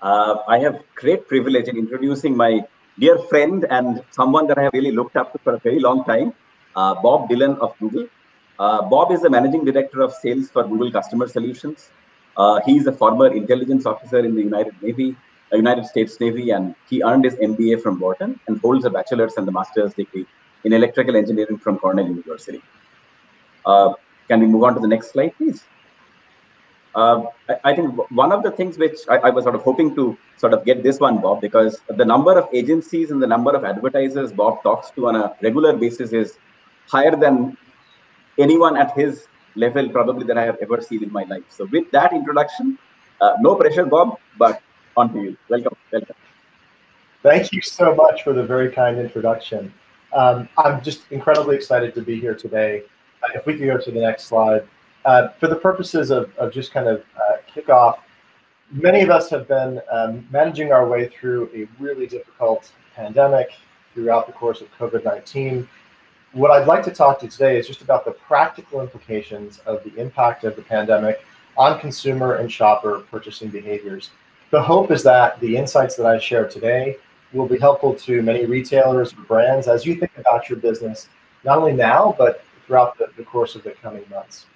Uh, I have great privilege in introducing my dear friend and someone that I have really looked up to for a very long time, uh, Bob Dillon of Google. Uh, Bob is the managing director of sales for Google Customer Solutions. Uh, he is a former intelligence officer in the United Navy, uh, United States Navy, and he earned his MBA from Wharton and holds a bachelor's and a master's degree in electrical engineering from Cornell University. Uh, can we move on to the next slide, please? Uh, I, I, think one of the things which I, I, was sort of hoping to sort of get this one, Bob, because the number of agencies and the number of advertisers Bob talks to on a regular basis is higher than anyone at his level probably that I have ever seen in my life. So with that introduction, uh, no pressure, Bob, but on to you. Welcome. Welcome. Thank you so much for the very kind introduction. Um, I'm just incredibly excited to be here today. Uh, if we could go to the next slide. Uh, for the purposes of, of just kind of uh, kick off, many of us have been um, managing our way through a really difficult pandemic throughout the course of COVID 19. What I'd like to talk to today is just about the practical implications of the impact of the pandemic on consumer and shopper purchasing behaviors. The hope is that the insights that I share today will be helpful to many retailers or brands as you think about your business, not only now, but throughout the, the course of the coming months.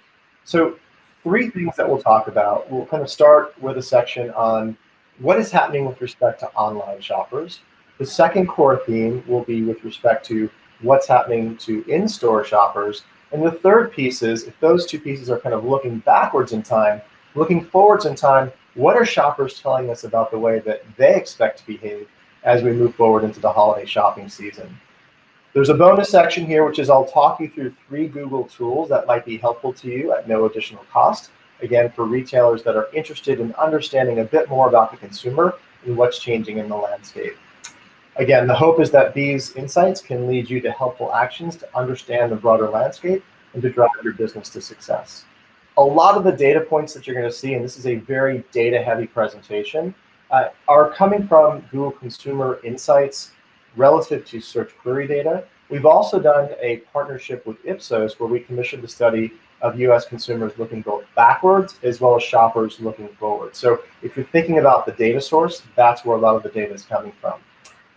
So three things that we'll talk about. We'll kind of start with a section on what is happening with respect to online shoppers. The second core theme will be with respect to what's happening to in-store shoppers. And the third piece is, if those two pieces are kind of looking backwards in time, looking forwards in time, what are shoppers telling us about the way that they expect to behave as we move forward into the holiday shopping season? There's a bonus section here, which is I'll talk you through three Google tools that might be helpful to you at no additional cost. Again, for retailers that are interested in understanding a bit more about the consumer and what's changing in the landscape. Again, the hope is that these insights can lead you to helpful actions to understand the broader landscape and to drive your business to success. A lot of the data points that you're going to see, and this is a very data heavy presentation, uh, are coming from Google Consumer Insights relative to search query data. We've also done a partnership with Ipsos where we commissioned a study of US consumers looking both backwards as well as shoppers looking forward. So if you're thinking about the data source, that's where a lot of the data is coming from.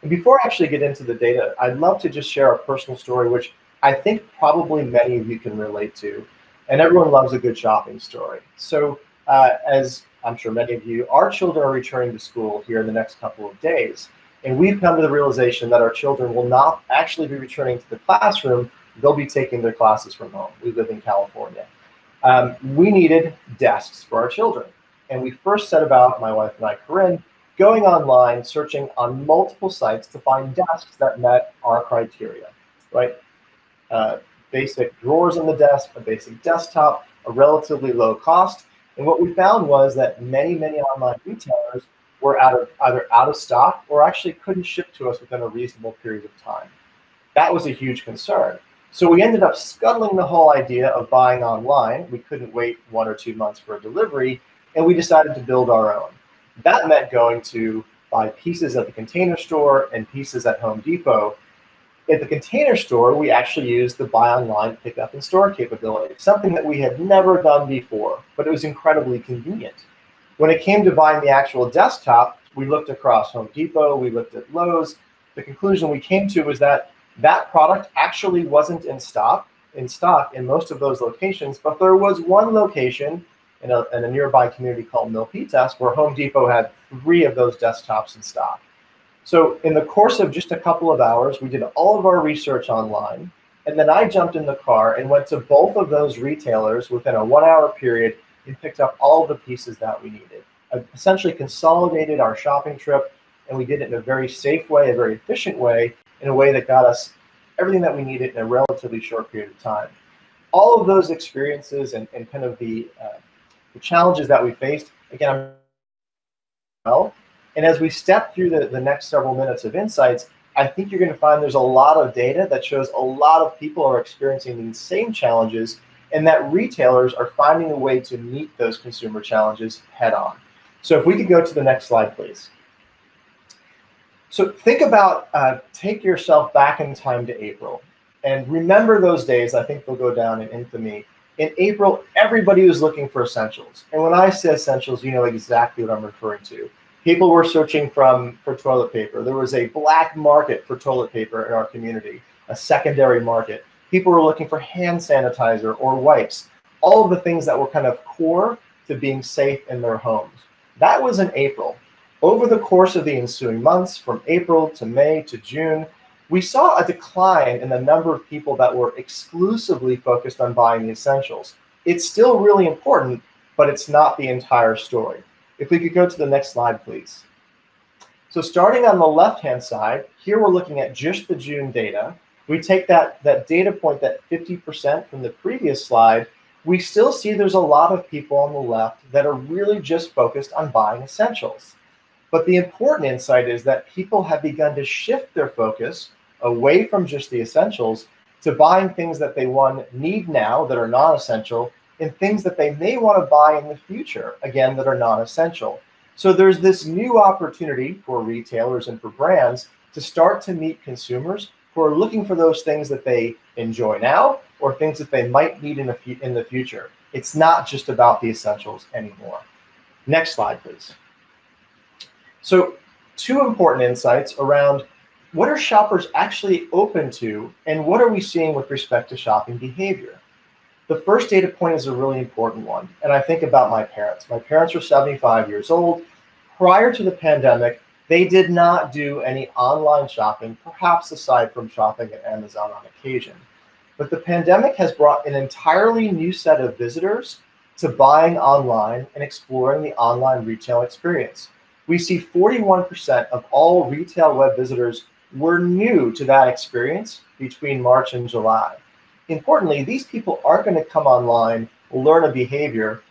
And before I actually get into the data, I'd love to just share a personal story, which I think probably many of you can relate to. And everyone loves a good shopping story. So uh, as I'm sure many of you, our children are returning to school here in the next couple of days. And we've come to the realization that our children will not actually be returning to the classroom. They'll be taking their classes from home. We live in California. Um, we needed desks for our children. And we first set about, my wife and I, Corinne, going online, searching on multiple sites to find desks that met our criteria, right? Uh, basic drawers in the desk, a basic desktop, a relatively low cost. And what we found was that many, many online retailers were out of either out of stock or actually couldn't ship to us within a reasonable period of time. That was a huge concern. So we ended up scuttling the whole idea of buying online. We couldn't wait one or two months for a delivery, and we decided to build our own. That meant going to buy pieces at the container store and pieces at Home Depot. At the container store, we actually used the buy online, pick up in store capability, something that we had never done before, but it was incredibly convenient. When it came to buying the actual desktop, we looked across Home Depot, we looked at Lowe's. The conclusion we came to was that that product actually wasn't in stock in stock in most of those locations, but there was one location in a, in a nearby community called Milpitas where Home Depot had three of those desktops in stock. So in the course of just a couple of hours, we did all of our research online, and then I jumped in the car and went to both of those retailers within a one-hour period and picked up all the pieces that we needed. I essentially consolidated our shopping trip, and we did it in a very safe way, a very efficient way, in a way that got us everything that we needed in a relatively short period of time. All of those experiences and, and kind of the, uh, the challenges that we faced, again, I'm well. And as we step through the, the next several minutes of insights, I think you're going to find there's a lot of data that shows a lot of people are experiencing these same challenges and that retailers are finding a way to meet those consumer challenges head on. So if we could go to the next slide, please. So think about, uh, take yourself back in time to April and remember those days. I think they'll go down in infamy. In April, everybody was looking for essentials. And when I say essentials, you know exactly what I'm referring to. People were searching from for toilet paper. There was a black market for toilet paper in our community, a secondary market. People were looking for hand sanitizer or wipes, all of the things that were kind of core to being safe in their homes. That was in April. Over the course of the ensuing months, from April to May to June, we saw a decline in the number of people that were exclusively focused on buying the essentials. It's still really important, but it's not the entire story. If we could go to the next slide, please. So starting on the left-hand side, here we're looking at just the June data. We take that, that data point, that 50% from the previous slide, we still see there's a lot of people on the left that are really just focused on buying essentials. But the important insight is that people have begun to shift their focus away from just the essentials to buying things that they one need now that are non-essential and things that they may want to buy in the future, again, that are non essential. So there's this new opportunity for retailers and for brands to start to meet consumers who are looking for those things that they enjoy now or things that they might need in the, in the future. It's not just about the essentials anymore. Next slide, please. So, two important insights around what are shoppers actually open to and what are we seeing with respect to shopping behavior? the first data point is a really important one. And I think about my parents. My parents are 75 years old. Prior to the pandemic, they did not do any online shopping, perhaps aside from shopping at Amazon on occasion. But the pandemic has brought an entirely new set of visitors to buying online and exploring the online retail experience. We see 41% of all retail web visitors were new to that experience between March and July importantly, these people aren't going to come online, learn a behavior,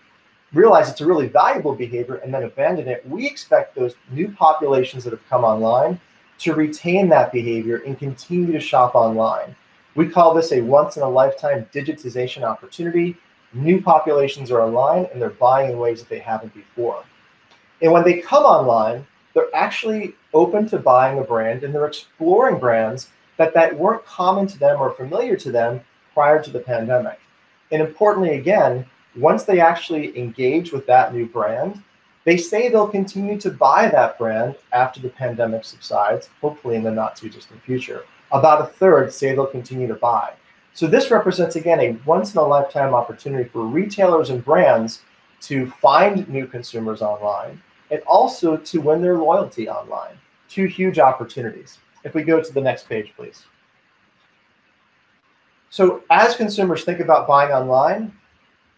realize it's a really valuable behavior, and then abandon it. We expect those new populations that have come online to retain that behavior and continue to shop online. We call this a once in a lifetime digitization opportunity. New populations are online and they're buying in ways that they haven't before. And when they come online, they're actually open to buying a brand and they're exploring brands that, that weren't common to them or familiar to them prior to the pandemic. And importantly, again, once they actually engage with that new brand, they say they'll continue to buy that brand after the pandemic subsides, hopefully in the not too distant future. About a third say they'll continue to buy. So this represents, again, a once in a lifetime opportunity for retailers and brands to find new consumers online and also to win their loyalty online. Two huge opportunities. If we go to the next page, please. So as consumers think about buying online,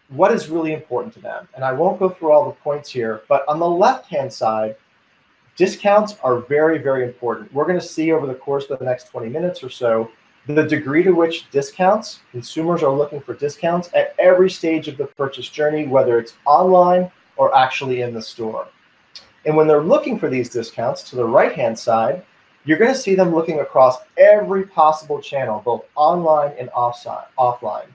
what is really important to them? And I won't go through all the points here, but on the left-hand side, discounts are very, very important. We're going to see over the course of the next 20 minutes or so the degree to which discounts, consumers are looking for discounts at every stage of the purchase journey, whether it's online or actually in the store. And when they're looking for these discounts, to the right-hand side, you're going to see them looking across every possible channel, both online and offline.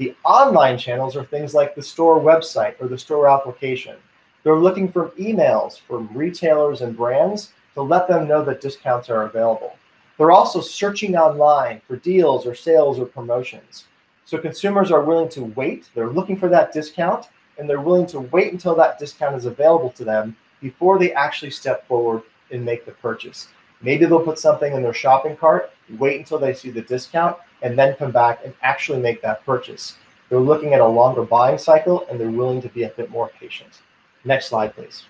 The online channels are things like the store website or the store application. They're looking for emails from retailers and brands to let them know that discounts are available. They're also searching online for deals or sales or promotions. So consumers are willing to wait. They're looking for that discount and they're willing to wait until that discount is available to them before they actually step forward and make the purchase. Maybe they'll put something in their shopping cart, wait until they see the discount, and then come back and actually make that purchase. They're looking at a longer buying cycle and they're willing to be a bit more patient. Next slide, please.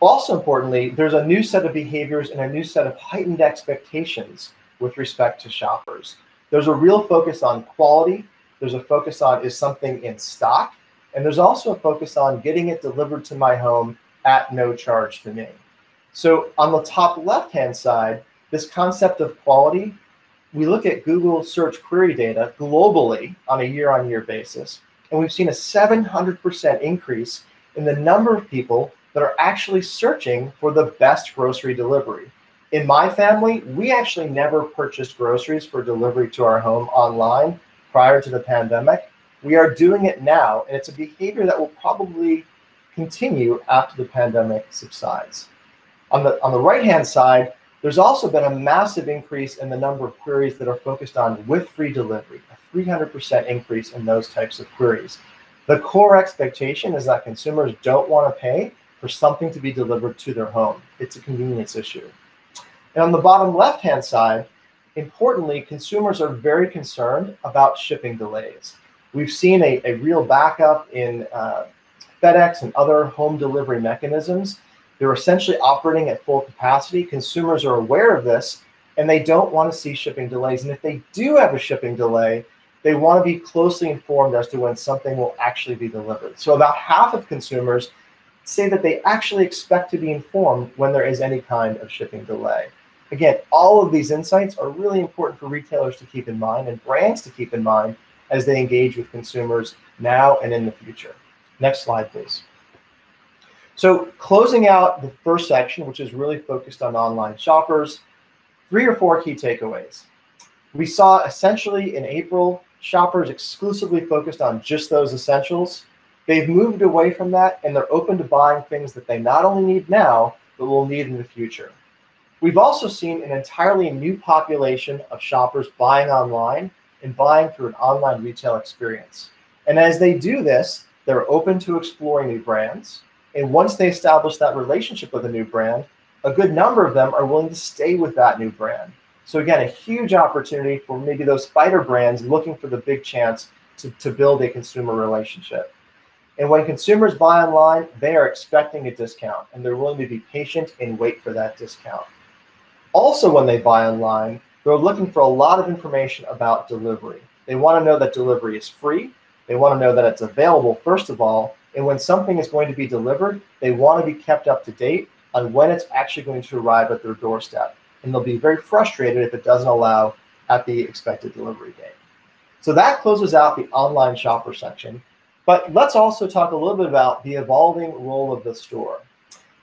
Also importantly, there's a new set of behaviors and a new set of heightened expectations with respect to shoppers. There's a real focus on quality. There's a focus on is something in stock? And there's also a focus on getting it delivered to my home at no charge to me. So on the top left-hand side, this concept of quality, we look at Google search query data globally on a year-on-year basis, and we've seen a 700% increase in the number of people that are actually searching for the best grocery delivery. In my family, we actually never purchased groceries for delivery to our home online prior to the pandemic. We are doing it now, and it's a behavior that will probably continue after the pandemic subsides. On the, on the right-hand side, there's also been a massive increase in the number of queries that are focused on with free delivery, a 300% increase in those types of queries. The core expectation is that consumers don't want to pay for something to be delivered to their home. It's a convenience issue. And on the bottom left-hand side, importantly, consumers are very concerned about shipping delays. We've seen a, a real backup in uh, FedEx and other home delivery mechanisms. They're essentially operating at full capacity. Consumers are aware of this and they don't want to see shipping delays. And if they do have a shipping delay, they want to be closely informed as to when something will actually be delivered. So about half of consumers say that they actually expect to be informed when there is any kind of shipping delay. Again, all of these insights are really important for retailers to keep in mind and brands to keep in mind as they engage with consumers now and in the future. Next slide, please. So closing out the first section, which is really focused on online shoppers, three or four key takeaways. We saw essentially in April, shoppers exclusively focused on just those essentials. They've moved away from that and they're open to buying things that they not only need now, but will need in the future. We've also seen an entirely new population of shoppers buying online and buying through an online retail experience. And as they do this, they're open to exploring new brands. And once they establish that relationship with a new brand, a good number of them are willing to stay with that new brand. So again, a huge opportunity for maybe those fighter brands looking for the big chance to, to build a consumer relationship. And when consumers buy online, they are expecting a discount and they're willing to be patient and wait for that discount. Also, when they buy online, they're looking for a lot of information about delivery. They want to know that delivery is free. They want to know that it's available, first of all. And when something is going to be delivered, they want to be kept up to date on when it's actually going to arrive at their doorstep. And they'll be very frustrated if it doesn't allow at the expected delivery date. So that closes out the online shopper section. But let's also talk a little bit about the evolving role of the store.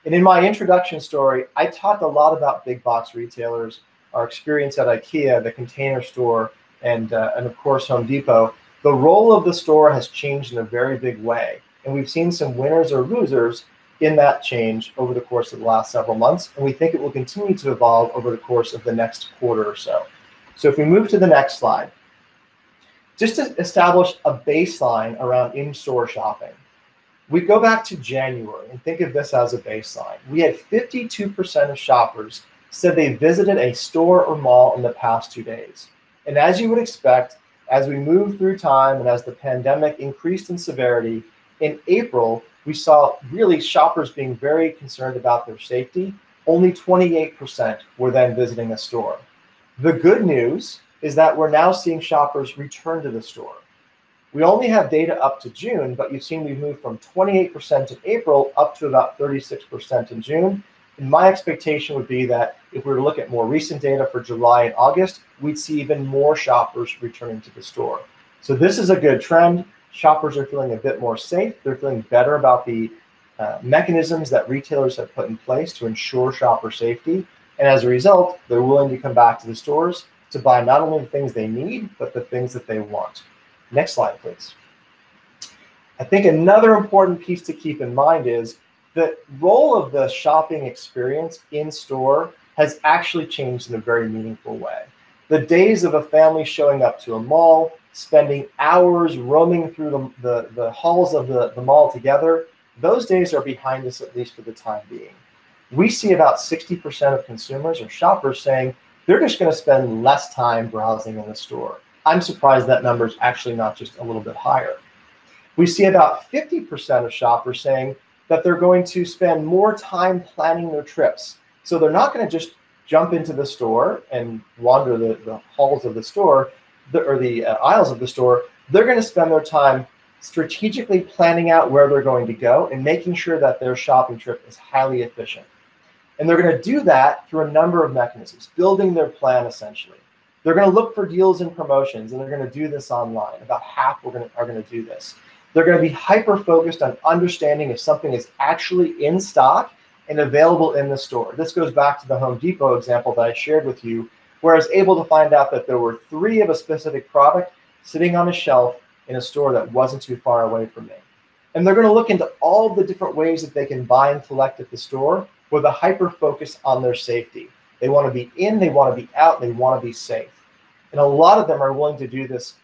And in my introduction story, I talked a lot about big box retailers, our experience at IKEA, the container store, and, uh, and of course, Home Depot. The role of the store has changed in a very big way. And we've seen some winners or losers in that change over the course of the last several months. And we think it will continue to evolve over the course of the next quarter or so. So if we move to the next slide, just to establish a baseline around in-store shopping we go back to January and think of this as a baseline. We had 52% of shoppers said they visited a store or mall in the past two days. And as you would expect, as we move through time and as the pandemic increased in severity, in April, we saw really shoppers being very concerned about their safety. Only 28% were then visiting a store. The good news is that we're now seeing shoppers return to the store. We only have data up to June, but you've seen we've moved from 28% in April up to about 36% in June. And my expectation would be that if we were to look at more recent data for July and August, we'd see even more shoppers returning to the store. So this is a good trend. Shoppers are feeling a bit more safe. They're feeling better about the uh, mechanisms that retailers have put in place to ensure shopper safety. And as a result, they're willing to come back to the stores to buy not only the things they need, but the things that they want. Next slide, please. I think another important piece to keep in mind is the role of the shopping experience in store has actually changed in a very meaningful way. The days of a family showing up to a mall, spending hours roaming through the, the, the halls of the, the mall together, those days are behind us, at least for the time being. We see about 60% of consumers or shoppers saying they're just going to spend less time browsing in the store. I'm surprised that number is actually not just a little bit higher. We see about 50% of shoppers saying that they're going to spend more time planning their trips. So they're not going to just jump into the store and wander the, the halls of the store the, or the uh, aisles of the store. They're going to spend their time strategically planning out where they're going to go and making sure that their shopping trip is highly efficient. And they're going to do that through a number of mechanisms, building their plan essentially. They're going to look for deals and promotions, and they're going to do this online. About half are going to, are going to do this. They're going to be hyper focused on understanding if something is actually in stock and available in the store. This goes back to the Home Depot example that I shared with you, where I was able to find out that there were three of a specific product sitting on a shelf in a store that wasn't too far away from me. And they're going to look into all the different ways that they can buy and collect at the store with a hyper focus on their safety. They want to be in, they want to be out, they want to be safe. And a lot of them are willing to do this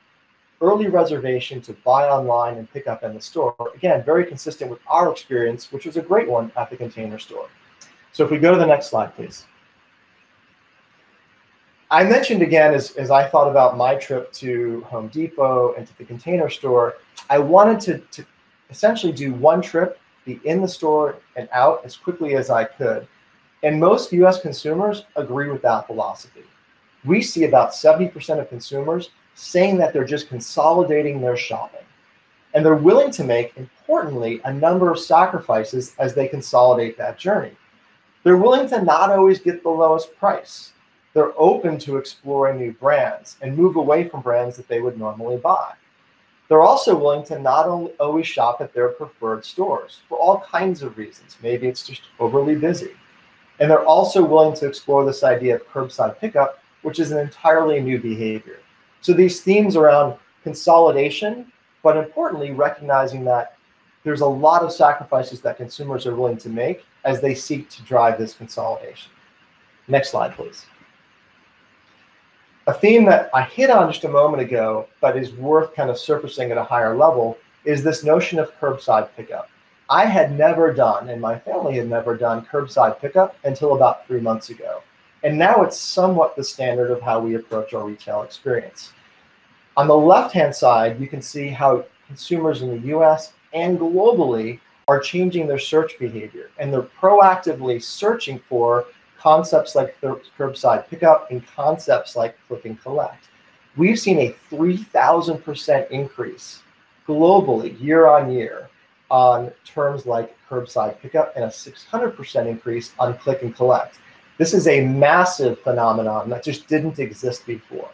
early reservation to buy online and pick up in the store. Again, very consistent with our experience, which was a great one at the container store. So if we go to the next slide, please. I mentioned again, as, as I thought about my trip to Home Depot and to the container store, I wanted to, to essentially do one trip, be in the store and out as quickly as I could. And most US consumers agree with that philosophy. We see about 70% of consumers saying that they're just consolidating their shopping. And they're willing to make, importantly, a number of sacrifices as they consolidate that journey. They're willing to not always get the lowest price. They're open to exploring new brands and move away from brands that they would normally buy. They're also willing to not only always shop at their preferred stores for all kinds of reasons. Maybe it's just overly busy. And they're also willing to explore this idea of curbside pickup, which is an entirely new behavior. So these themes around consolidation, but importantly, recognizing that there's a lot of sacrifices that consumers are willing to make as they seek to drive this consolidation. Next slide, please. A theme that I hit on just a moment ago, but is worth kind of surfacing at a higher level, is this notion of curbside pickup. I had never done, and my family had never done curbside pickup until about three months ago. And now it's somewhat the standard of how we approach our retail experience. On the left-hand side, you can see how consumers in the US and globally are changing their search behavior and they're proactively searching for concepts like curbside pickup and concepts like click and collect. We've seen a 3,000% increase globally year on year on terms like curbside pickup and a 600% increase on click and collect. This is a massive phenomenon that just didn't exist before.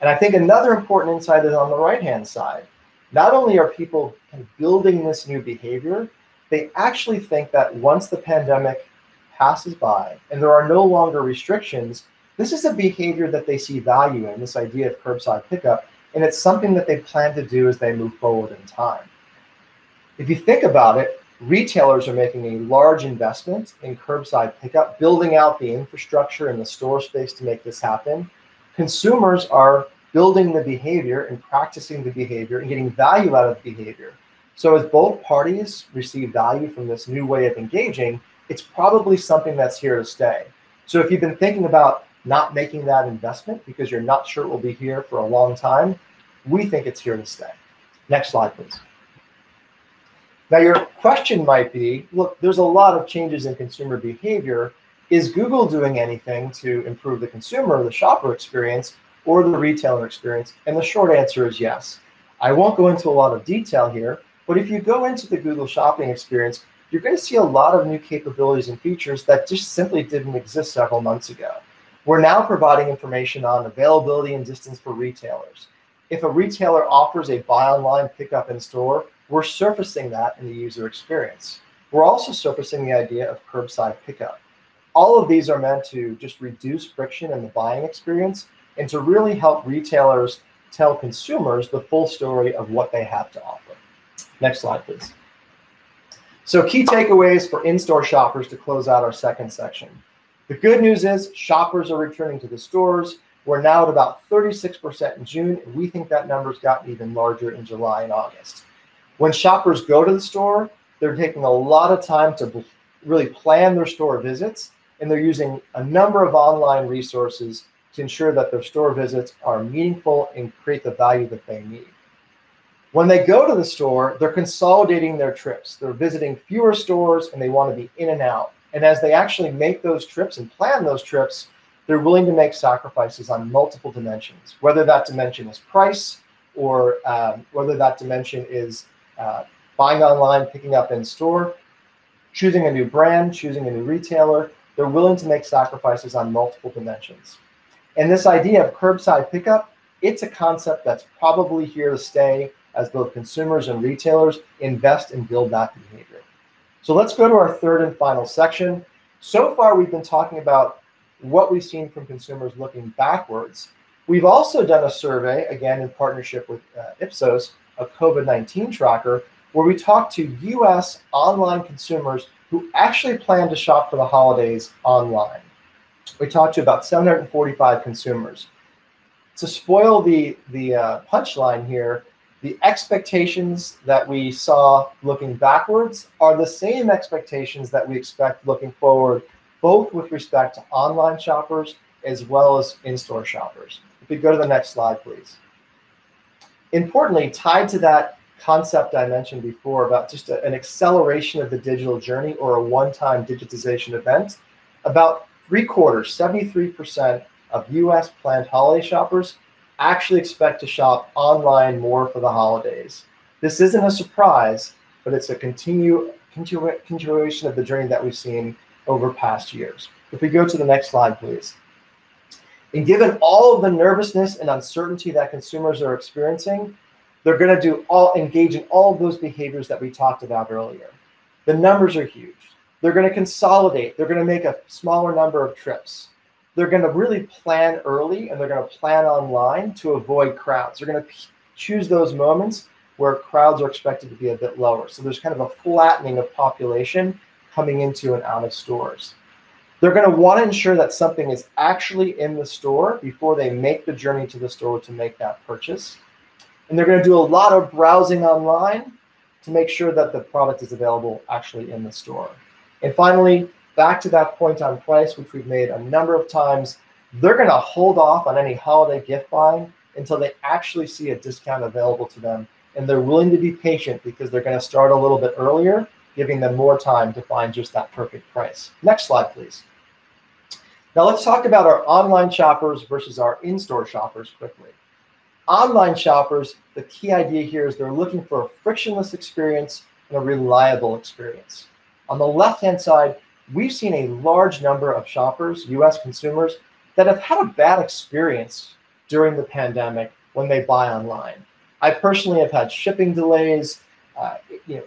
And I think another important insight is on the right hand side. Not only are people building this new behavior, they actually think that once the pandemic passes by and there are no longer restrictions, this is a behavior that they see value in, this idea of curbside pickup, and it's something that they plan to do as they move forward in time. If you think about it, retailers are making a large investment in curbside pickup, building out the infrastructure and the store space to make this happen. Consumers are building the behavior and practicing the behavior and getting value out of the behavior. So as both parties receive value from this new way of engaging, it's probably something that's here to stay. So if you've been thinking about not making that investment because you're not sure it will be here for a long time, we think it's here to stay. Next slide, please. Now, your question might be, look, there's a lot of changes in consumer behavior. Is Google doing anything to improve the consumer, the shopper experience, or the retailer experience? And the short answer is yes. I won't go into a lot of detail here, but if you go into the Google shopping experience, you're going to see a lot of new capabilities and features that just simply didn't exist several months ago. We're now providing information on availability and distance for retailers. If a retailer offers a buy online, pick up in store, we're surfacing that in the user experience. We're also surfacing the idea of curbside pickup. All of these are meant to just reduce friction in the buying experience and to really help retailers tell consumers the full story of what they have to offer. Next slide, please. So key takeaways for in-store shoppers to close out our second section. The good news is shoppers are returning to the stores. We're now at about 36% in June, and we think that number's gotten even larger in July and August. When shoppers go to the store, they're taking a lot of time to really plan their store visits, and they're using a number of online resources to ensure that their store visits are meaningful and create the value that they need. When they go to the store, they're consolidating their trips. They're visiting fewer stores and they want to be in and out. And as they actually make those trips and plan those trips, they're willing to make sacrifices on multiple dimensions, whether that dimension is price or um, whether that dimension is uh, buying online, picking up in store, choosing a new brand, choosing a new retailer. They're willing to make sacrifices on multiple dimensions. And this idea of curbside pickup, it's a concept that's probably here to stay as both consumers and retailers invest and build that behavior. So let's go to our third and final section. So far, we've been talking about what we've seen from consumers looking backwards. We've also done a survey, again in partnership with uh, Ipsos, a COVID 19 tracker, where we talked to US online consumers who actually plan to shop for the holidays online. We talked to about 745 consumers. to spoil the the uh, punchline here, the expectations that we saw looking backwards are the same expectations that we expect looking forward, both with respect to online shoppers as well as in-store shoppers. If we go to the next slide, please. Importantly, tied to that concept I mentioned before about just a, an acceleration of the digital journey or a one-time digitization event, about three quarters, 73% of US planned holiday shoppers actually expect to shop online more for the holidays. This isn't a surprise, but it's a continue, continu, continuation of the journey that we've seen over past years. If we go to the next slide, please. And given all of the nervousness and uncertainty that consumers are experiencing, they're going to do all engage in all of those behaviors that we talked about earlier. The numbers are huge. They're going to consolidate. They're going to make a smaller number of trips. They're going to really plan early and they're going to plan online to avoid crowds. They're going to choose those moments where crowds are expected to be a bit lower. So there's kind of a flattening of population coming into and out of stores. They're going to want to ensure that something is actually in the store before they make the journey to the store to make that purchase. And they're going to do a lot of browsing online to make sure that the product is available actually in the store. And finally, back to that point on price, which we've made a number of times, they're going to hold off on any holiday gift buying until they actually see a discount available to them. And they're willing to be patient because they're going to start a little bit earlier, giving them more time to find just that perfect price. Next slide, please. Now let's talk about our online shoppers versus our in-store shoppers quickly. Online shoppers, the key idea here is they're looking for a frictionless experience and a reliable experience. On the left-hand side, we've seen a large number of shoppers, US consumers, that have had a bad experience during the pandemic when they buy online. I personally have had shipping delays, uh, you know,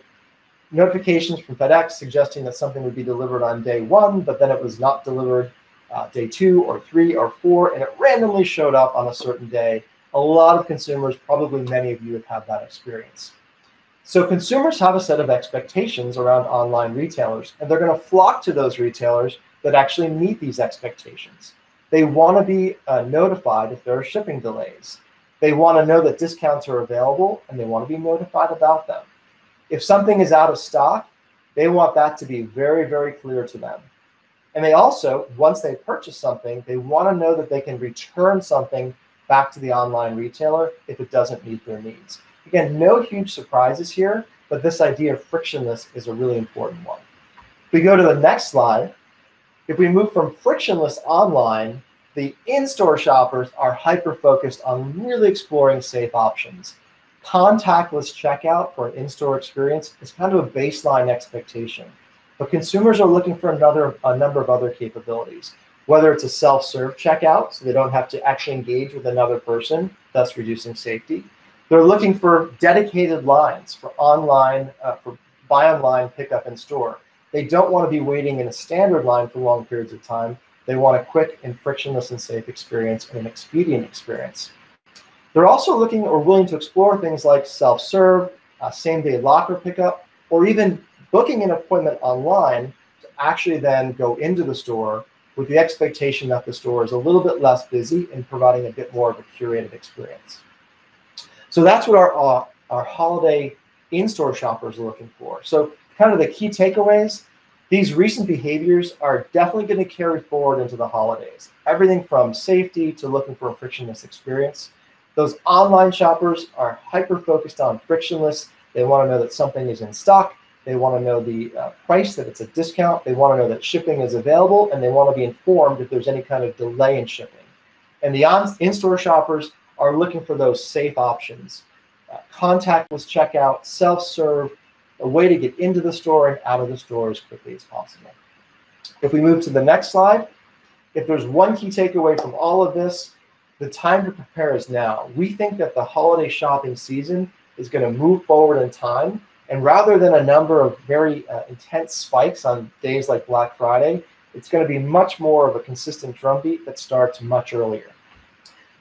notifications from FedEx suggesting that something would be delivered on day one, but then it was not delivered uh, day two or three or four, and it randomly showed up on a certain day a lot of consumers, probably many of you have had that experience. So consumers have a set of expectations around online retailers, and they're going to flock to those retailers that actually meet these expectations. They want to be uh, notified if there are shipping delays. They want to know that discounts are available, and they want to be notified about them. If something is out of stock, they want that to be very, very clear to them. And they also, once they purchase something, they want to know that they can return something back to the online retailer if it doesn't meet their needs. Again, no huge surprises here, but this idea of frictionless is a really important one. If we go to the next slide, if we move from frictionless online, the in-store shoppers are hyper-focused on really exploring safe options. Contactless checkout for an in-store experience is kind of a baseline expectation, but consumers are looking for another a number of other capabilities whether it's a self-serve checkout, so they don't have to actually engage with another person, thus reducing safety. They're looking for dedicated lines for online, uh, for buy online, pick up in store. They don't want to be waiting in a standard line for long periods of time. They want a quick and frictionless and safe experience and an expedient experience. They're also looking or willing to explore things like self-serve, uh, same-day locker pickup, or even booking an appointment online to actually then go into the store with the expectation that the store is a little bit less busy and providing a bit more of a curated experience. So that's what our, uh, our holiday in-store shoppers are looking for. So kind of the key takeaways, these recent behaviors are definitely going to carry forward into the holidays. Everything from safety to looking for a frictionless experience. Those online shoppers are hyper-focused on frictionless. They want to know that something is in stock they want to know the uh, price, that it's a discount. They want to know that shipping is available, and they want to be informed if there's any kind of delay in shipping. And the in-store shoppers are looking for those safe options. Uh, contactless checkout, self-serve, a way to get into the store and out of the store as quickly as possible. If we move to the next slide, if there's one key takeaway from all of this, the time to prepare is now. We think that the holiday shopping season is going to move forward in time and rather than a number of very uh, intense spikes on days like Black Friday, it's going to be much more of a consistent drumbeat that starts much earlier.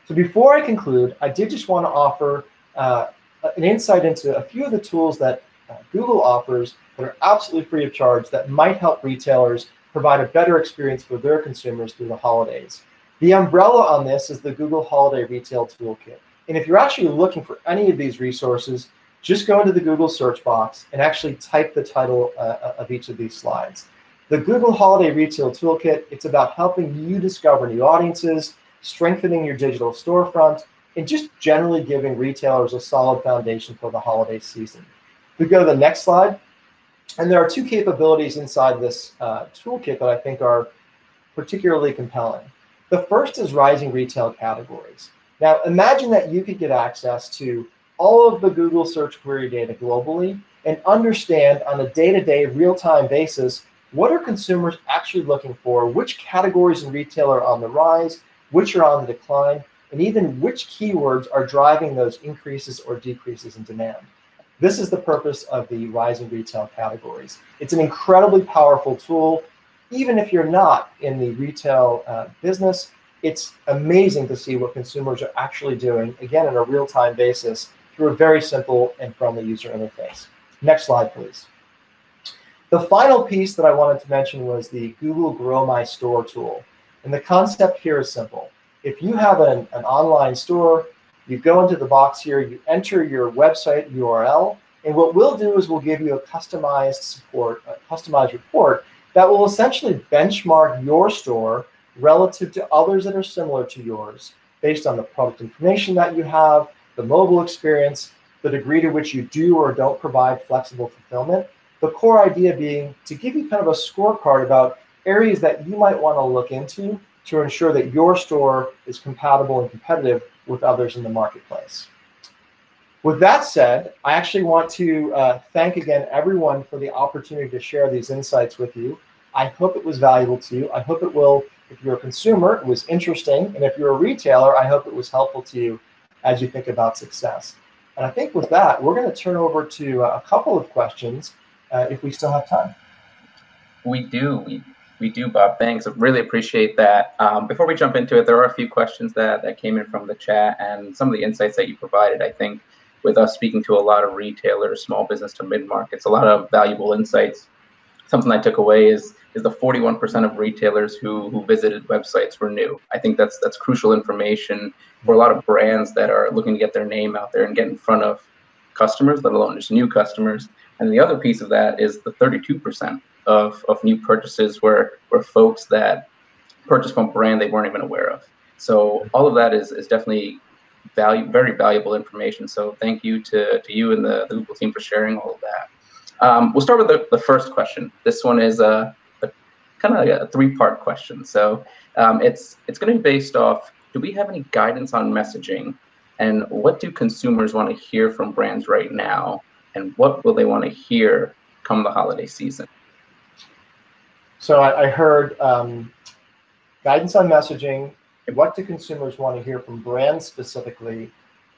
So before I conclude, I did just want to offer uh, an insight into a few of the tools that uh, Google offers that are absolutely free of charge that might help retailers provide a better experience for their consumers through the holidays. The umbrella on this is the Google Holiday Retail Toolkit. And if you're actually looking for any of these resources, just go into the Google search box and actually type the title uh, of each of these slides. The Google Holiday Retail Toolkit, it's about helping you discover new audiences, strengthening your digital storefront, and just generally giving retailers a solid foundation for the holiday season. We go to the next slide. And there are two capabilities inside this uh, toolkit that I think are particularly compelling. The first is rising retail categories. Now, imagine that you could get access to all of the Google search query data globally and understand on a day-to-day real-time basis what are consumers actually looking for, which categories in retail are on the rise, which are on the decline, and even which keywords are driving those increases or decreases in demand. This is the purpose of the rising retail categories. It's an incredibly powerful tool. Even if you're not in the retail uh, business, it's amazing to see what consumers are actually doing, again, on a real-time basis through a very simple and friendly user interface. Next slide, please. The final piece that I wanted to mention was the Google Grow My Store tool. And the concept here is simple. If you have an, an online store, you go into the box here, you enter your website URL, and what we'll do is we'll give you a customized support, a customized report that will essentially benchmark your store relative to others that are similar to yours based on the product information that you have, the mobile experience, the degree to which you do or don't provide flexible fulfillment, the core idea being to give you kind of a scorecard about areas that you might want to look into to ensure that your store is compatible and competitive with others in the marketplace. With that said, I actually want to uh, thank again everyone for the opportunity to share these insights with you. I hope it was valuable to you. I hope it will, if you're a consumer, it was interesting. And if you're a retailer, I hope it was helpful to you as you think about success. And I think with that, we're going to turn over to a couple of questions uh, if we still have time. We do. We, we do, Bob. Thanks. Really appreciate that. Um, before we jump into it, there are a few questions that, that came in from the chat and some of the insights that you provided. I think with us speaking to a lot of retailers, small business to mid markets, a lot of valuable insights. Something I took away is is the 41% of retailers who who visited websites were new. I think that's that's crucial information for a lot of brands that are looking to get their name out there and get in front of customers, let alone just new customers. And the other piece of that is the 32% of, of new purchases were, were folks that purchased from brand they weren't even aware of. So all of that is, is definitely value, very valuable information. So thank you to, to you and the, the Google team for sharing all of that. Um, we'll start with the, the first question. This one is a, a kind of a three-part question. So um, it's it's going to be based off, do we have any guidance on messaging and what do consumers want to hear from brands right now and what will they want to hear come the holiday season? So I, I heard um, guidance on messaging. What do consumers want to hear from brands specifically?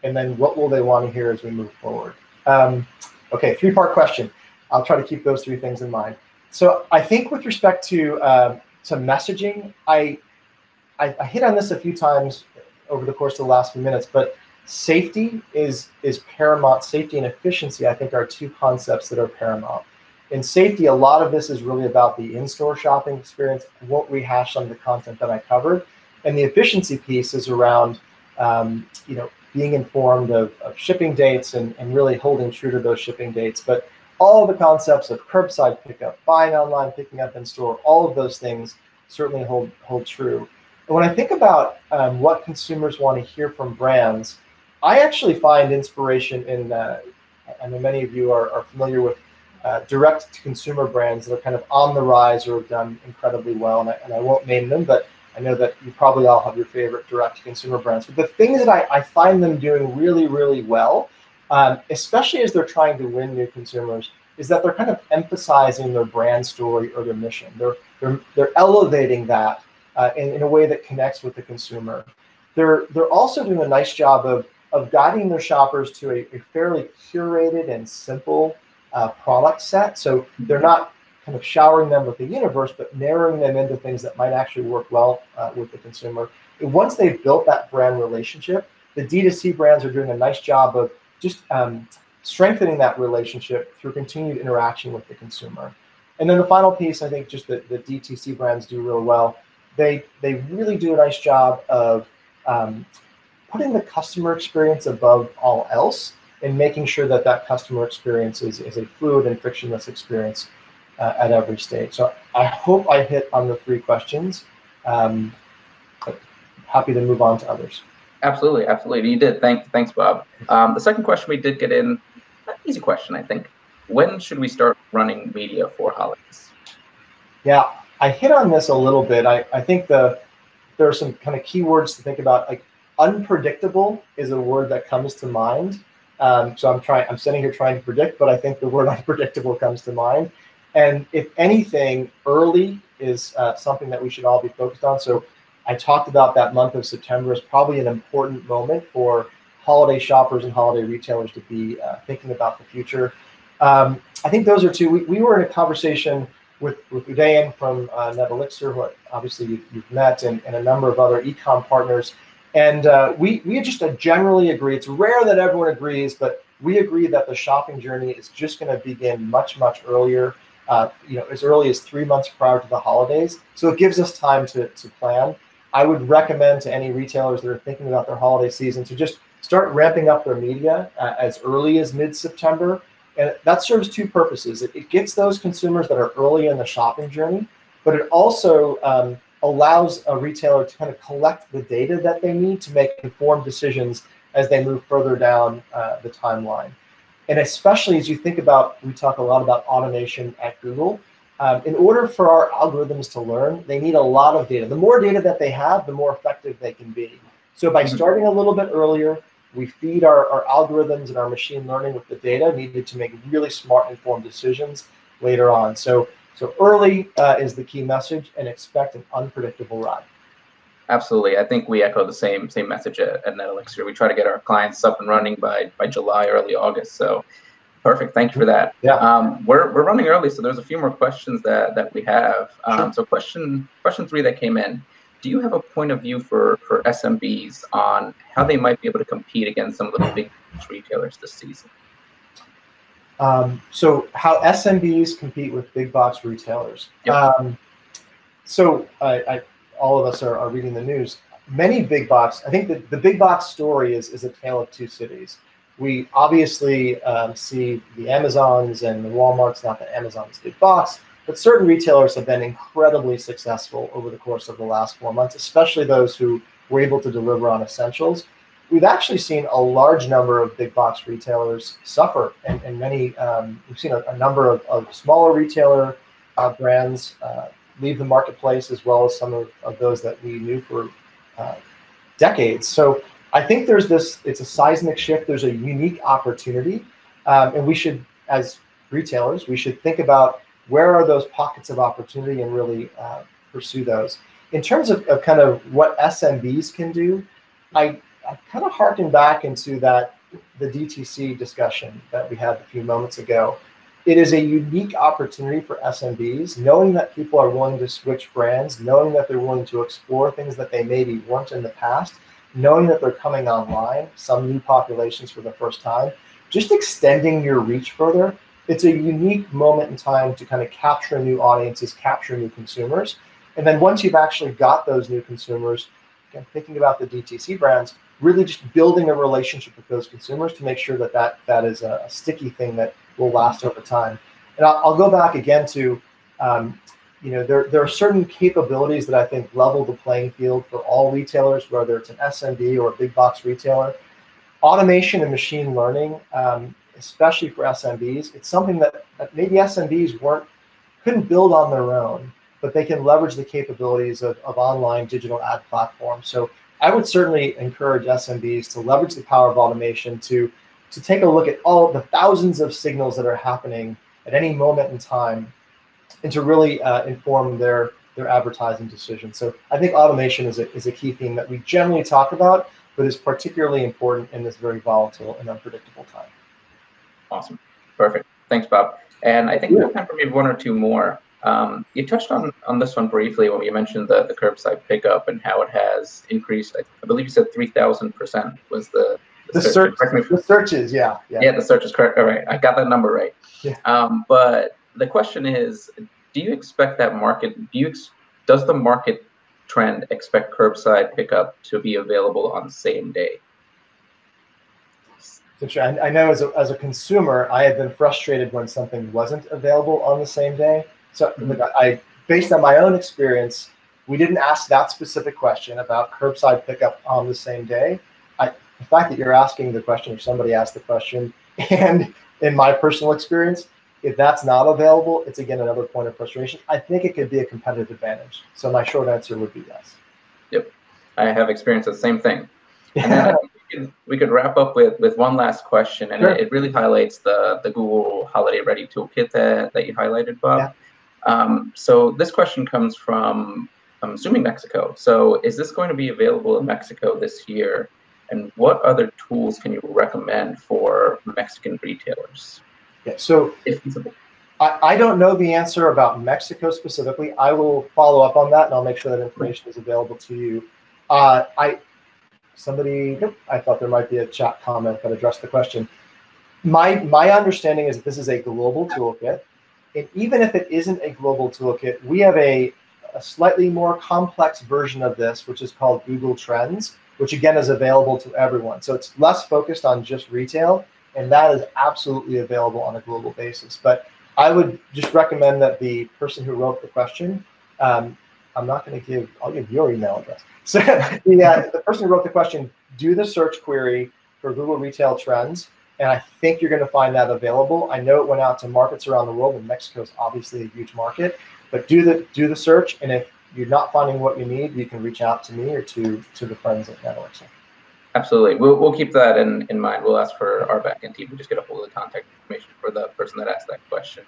And then what will they want to hear as we move forward? Um, okay, three part question. I'll try to keep those three things in mind. So I think with respect to uh, to messaging, I, I, I hit on this a few times over the course of the last few minutes, but safety is is paramount. Safety and efficiency, I think, are two concepts that are paramount. In safety, a lot of this is really about the in-store shopping experience. I won't rehash some of the content that I covered, and the efficiency piece is around, um, you know, being informed of, of shipping dates and, and really holding true to those shipping dates. But all the concepts of curbside pickup, buying online, picking up in store, all of those things certainly hold hold true. And when I think about um, what consumers want to hear from brands, I actually find inspiration in, uh, I know many of you are, are familiar with uh, direct to consumer brands that are kind of on the rise or have done incredibly well. And I, and I won't name them, but I know that you probably all have your favorite direct to consumer brands. But the things that I, I find them doing really, really well, um, especially as they're trying to win new consumers, is that they're kind of emphasizing their brand story or their mission. They're, they're, they're elevating that uh, in, in a way that connects with the consumer. They're, they're also doing a nice job of of guiding their shoppers to a, a fairly curated and simple uh, product set. So they're not kind of showering them with the universe, but narrowing them into things that might actually work well uh, with the consumer. Once they've built that brand relationship, the D2C brands are doing a nice job of just um, strengthening that relationship through continued interaction with the consumer. And then the final piece, I think, just that the DTC brands do real well. they they really do a nice job of um, putting the customer experience above all else and making sure that that customer experience is, is a fluid and frictionless experience uh, at every stage. So I hope I hit on the three questions. Um, happy to move on to others. Absolutely, absolutely. You did. Thank, thanks, Bob. Um, the second question we did get in, easy question, I think. When should we start running media for holidays? Yeah, I hit on this a little bit. I, I think the there are some kind of keywords to think about. Like unpredictable is a word that comes to mind. Um, so I'm trying. I'm sitting here trying to predict, but I think the word unpredictable comes to mind. And if anything, early is uh, something that we should all be focused on. So I talked about that month of September as probably an important moment for holiday shoppers and holiday retailers to be uh, thinking about the future. Um, I think those are two. We, we were in a conversation with, with Udayan from uh, NetElixir, who obviously you've, you've met, and, and, a number of other e-com partners. And uh, we, we just generally agree, it's rare that everyone agrees, but we agree that the shopping journey is just going to begin much, much earlier, uh, you know, as early as three months prior to the holidays. So it gives us time to, to plan. I would recommend to any retailers that are thinking about their holiday season to just start ramping up their media uh, as early as mid-September. And that serves two purposes. It, it, gets those consumers that are early in the shopping journey, but it also um, allows a retailer to kind of collect the data that they need to make informed decisions as they move further down uh, the timeline. And especially as you think about, we talk a lot about automation at Google. Um, in order for our algorithms to learn, they need a lot of data. The more data that they have, the more effective they can be. So by mm-hmm. starting a little bit earlier, we feed our, our algorithms and our machine learning with the data needed to make really smart, informed decisions later on. So, so early uh, is the key message, and expect an unpredictable ride. Absolutely, I think we echo the same same message at, at NetElixir. We try to get our clients up and running by by July, early August. So Perfect. Thank you for that. Yeah. Um, we're, we're running early, so there's a few more questions that, that we have. Um, sure. So question question three that came in. Do you have a point of view for, for SMBs on how they might be able to compete against some of the big retailers this season? Um, so how SMBs compete with big box retailers. Yep. Um, so I, I, all of us are, are reading the news. Many big box, I think that the big box story is, is a tale of two cities we obviously um, see the Amazons and the Walmarts, not that Amazon's big box, but certain retailers have been incredibly successful over the course of the last four months, especially those who were able to deliver on essentials. We've actually seen a large number of big box retailers suffer, and, and many, um, we've seen a, a number of, of, smaller retailer uh, brands uh, leave the marketplace, as well as some of, of those that we knew for uh, decades. So I think there's this, it's a seismic shift. There's a unique opportunity. Um, and we should, as retailers, we should think about where are those pockets of opportunity and really uh, pursue those. In terms of, of, kind of what SMBs can do, I, I kind of harken back into that, the DTC discussion that we had a few moments ago. It is a unique opportunity for SMBs, knowing that people are willing to switch brands, knowing that they're willing to explore things that they maybe weren't in the past, knowing that they're coming online, some new populations for the first time, just extending your reach further. It's a unique moment in time to kind of capture new audiences, capture new consumers. And then once you've actually got those new consumers, again, thinking about the DTC brands, really just building a relationship with those consumers to make sure that that, that is a, sticky thing that will last over time. And I'll, I'll go back again to um, you know, there, there are certain capabilities that I think level the playing field for all retailers, whether it's an SMB or a big box retailer. Automation and machine learning, um, especially for SMBs, it's something that, that maybe SMBs weren't couldn't build on their own, but they can leverage the capabilities of, of online digital ad platforms. So I would certainly encourage SMBs to leverage the power of automation to to take a look at all the thousands of signals that are happening at any moment in time and to really uh, inform their their advertising decisions. So I think automation is a, is a key theme that we generally talk about, but is particularly important in this very volatile and unpredictable time. Awesome. Perfect. Thanks, Bob. And I think we have time for maybe one or two more. Um, you touched on, on this one briefly when you mentioned the, the curbside pickup and how it has increased. I, I believe you said 3,000% was the, the, the search. The searches, yeah, yeah. Yeah, the search is correct. All right. I got that number right. Yeah. Um, but the question is, do you expect that market? Do you does the market trend expect curbside pickup to be available on the same day? I know as a, as a consumer, I have been frustrated when something wasn't available on the same day. So mm-hmm. I, based on my own experience, we didn't ask that specific question about curbside pickup on the same day. I, the fact that you're asking the question or somebody asked the question, and in my personal experience, if that's not available, it's again another point of frustration. I think it could be a competitive advantage. So my short answer would be yes. Yep, I have experienced the same thing. And then we could, we could wrap up with, with one last question, and sure. it, it, really highlights the, the Google Holiday Ready Toolkit that, that you highlighted, Bob. Yeah. Um, so this question comes from, I'm assuming Mexico. So is this going to be available in Mexico this year? And what other tools can you recommend for Mexican retailers? Yeah, so I, I don't know the answer about Mexico specifically. I will follow up on that and I'll make sure that information is available to you. Uh, I somebody, nope, I thought there might be a chat comment that addressed the question. My, my understanding is that this is a global toolkit. And even if it isn't a global toolkit, we have a, a slightly more complex version of this, which is called Google Trends, which again is available to everyone. So it's less focused on just retail, and that is absolutely available on a global basis. But I would just recommend that the person who wrote the question, um, I'm not going to give, I'll give your email address. So the, uh, the person who wrote the question, do the search query for Google Retail Trends, and I think you're going to find that available. I know it went out to markets around the world, and Mexico is obviously a huge market. But do the do the search, and if you're not finding what you need, you can reach out to me or to to the friends at NetElixir. Absolutely, we'll, we'll keep that in, in mind. We'll ask for our backend team to just get a hold of the contact information for the person that asked that question.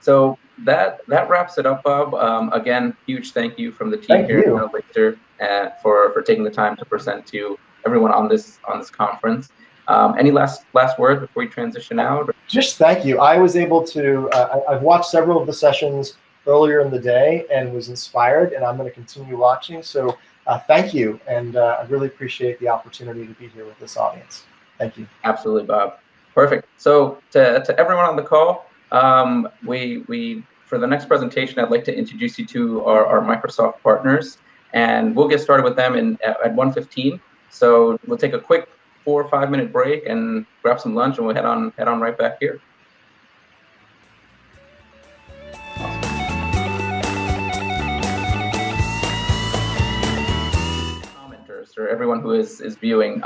So that that wraps it up, Bob. Um, again, huge thank you from the team thank here you. at Elixir uh, for for taking the time to present to everyone on this on this conference. Um, any last last word before we transition out? Just thank you. I was able to. Uh, I, have watched several of the sessions earlier in the day and was inspired, and I'm going to continue watching. So uh, thank you, and uh, I really appreciate the opportunity to be here with this audience. Thank you. Absolutely, Bob. Perfect. So to to everyone on the call. Um, we, we, for the next presentation, I'd like to introduce you to our, our Microsoft partners, and we'll get started with them in at, at 1:15. So we'll take a quick four or five minute break and grab some lunch, and we'll head on head on right back here. Commenters or everyone who is is viewing.